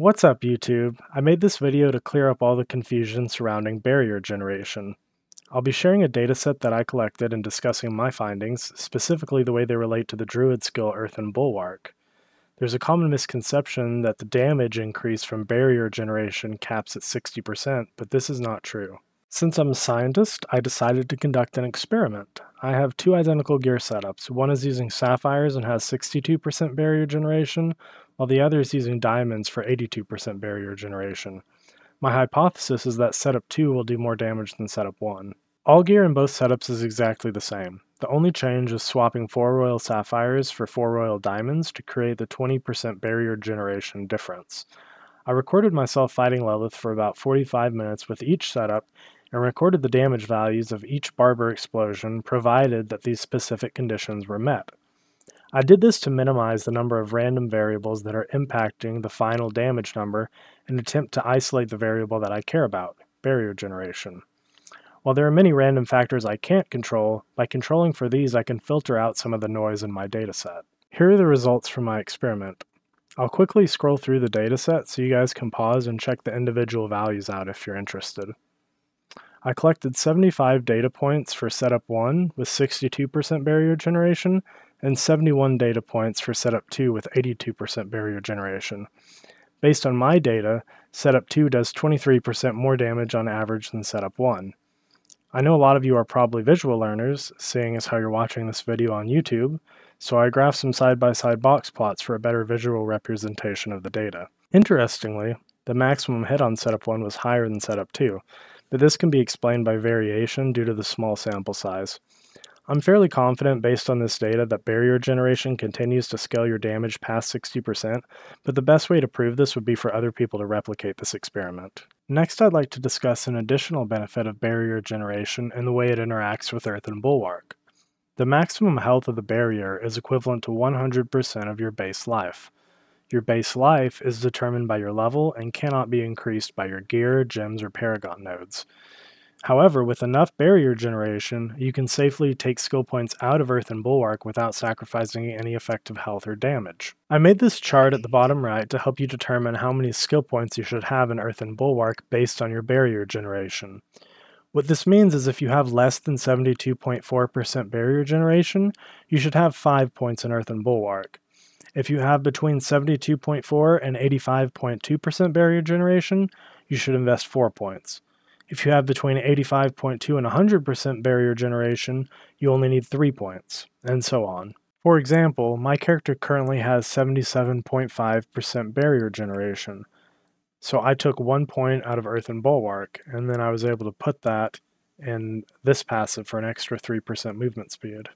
What's up YouTube? I made this video to clear up all the confusion surrounding barrier generation. I'll be sharing a dataset that I collected and discussing my findings, specifically the way they relate to the Druid skill Earthen Bulwark. There's a common misconception that the damage increase from barrier generation caps at 60%, but this is not true. Since I'm a scientist, I decided to conduct an experiment. I have two identical gear setups. One is using sapphires and has 62% barrier generation, while the other is using diamonds for 82% barrier generation. My hypothesis is that setup 2 will do more damage than setup 1. All gear in both setups is exactly the same. The only change is swapping 4 royal sapphires for 4 royal diamonds to create the 20% barrier generation difference. I recorded myself fighting Lilith for about 45 minutes with each setup and recorded the damage values of each barrier explosion provided that these specific conditions were met. I did this to minimize the number of random variables that are impacting the final damage number and attempt to isolate the variable that I care about, barrier generation. While there are many random factors I can't control, by controlling for these I can filter out some of the noise in my dataset. Here are the results from my experiment. I'll quickly scroll through the dataset so you guys can pause and check the individual values out if you're interested. I collected 75 data points for setup 1 with 62% barrier generation and 71 data points for setup 2 with 82% barrier generation. Based on my data, setup 2 does 23% more damage on average than setup 1. I know a lot of you are probably visual learners, seeing as how you're watching this video on YouTube, so I graphed some side-by-side -side box plots for a better visual representation of the data. Interestingly, the maximum hit on setup 1 was higher than setup 2, but this can be explained by variation due to the small sample size. I'm fairly confident based on this data that barrier generation continues to scale your damage past 60%, but the best way to prove this would be for other people to replicate this experiment. Next, I'd like to discuss an additional benefit of barrier generation and the way it interacts with Earthen Bulwark. The maximum health of the barrier is equivalent to 100% of your base life. Your base life is determined by your level and cannot be increased by your gear, gems, or paragon nodes. However, with enough barrier generation, you can safely take skill points out of Earthen Bulwark without sacrificing any effective health or damage. I made this chart at the bottom right to help you determine how many skill points you should have in Earthen Bulwark based on your barrier generation. What this means is if you have less than 72.4% barrier generation, you should have 5 points in Earthen Bulwark. If you have between 72.4 and 85.2% barrier generation, you should invest 4 points. If you have between 85.2 and 100% barrier generation, you only need 3 points, and so on. For example, my character currently has 77.5% barrier generation. So I took one point out of Earthen Bulwark, and then I was able to put that in this passive for an extra 3% movement speed.